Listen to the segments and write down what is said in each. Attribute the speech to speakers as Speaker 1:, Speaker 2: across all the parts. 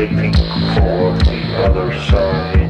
Speaker 1: leaving for the other side.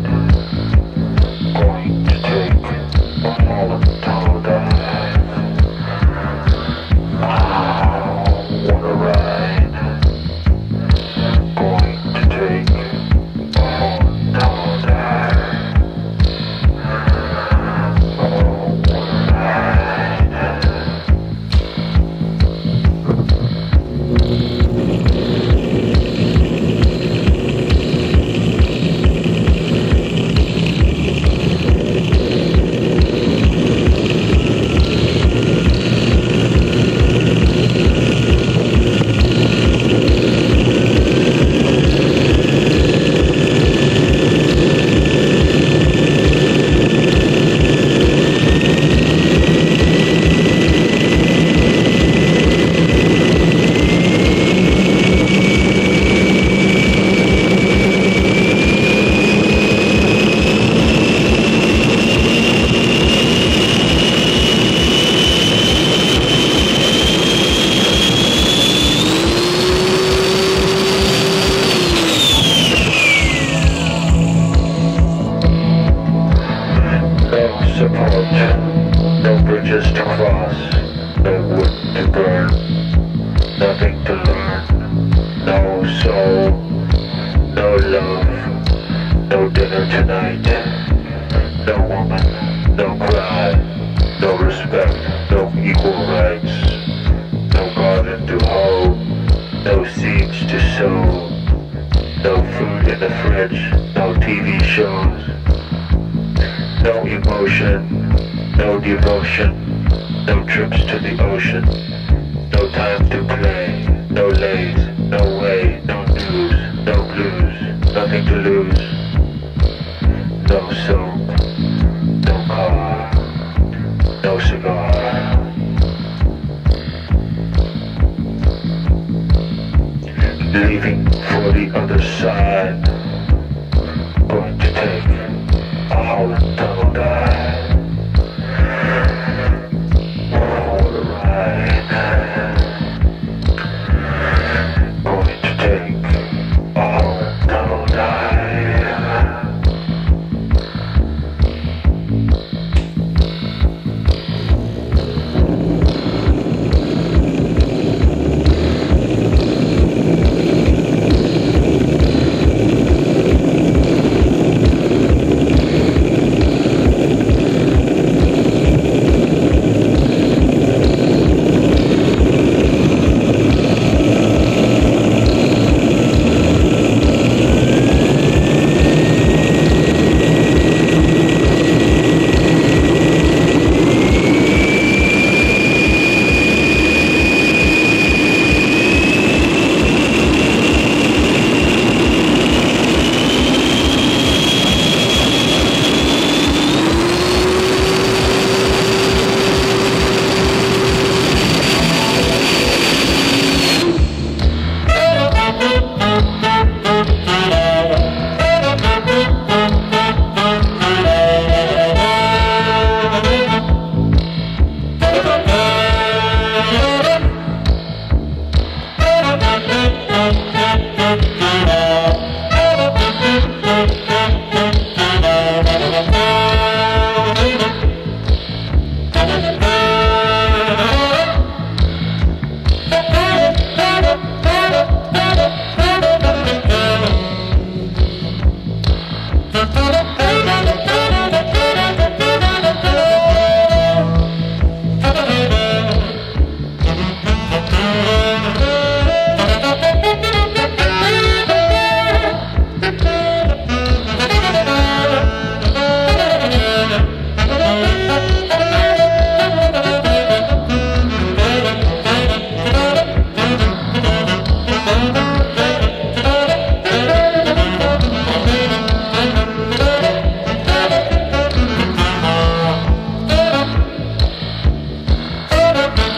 Speaker 1: Love, no dinner tonight, no woman, no cry, no respect, no equal rights, no garden to hoe, no seeds to sow, no food in the fridge, no TV shows. No emotion, no devotion, no trips to the ocean, no time to play, no lays, no way, no soap, no car, no cigar. Leaving for the other side,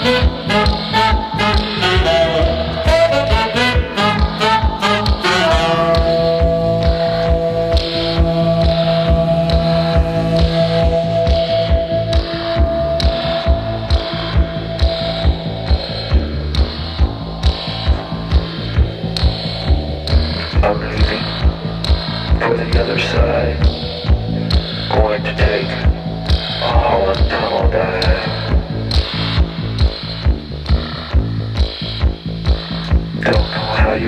Speaker 1: I'm leaving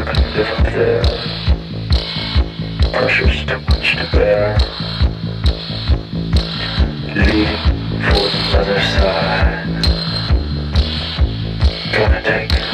Speaker 1: up there. Pressure's too much to bear. Leaving for the other side. Gonna take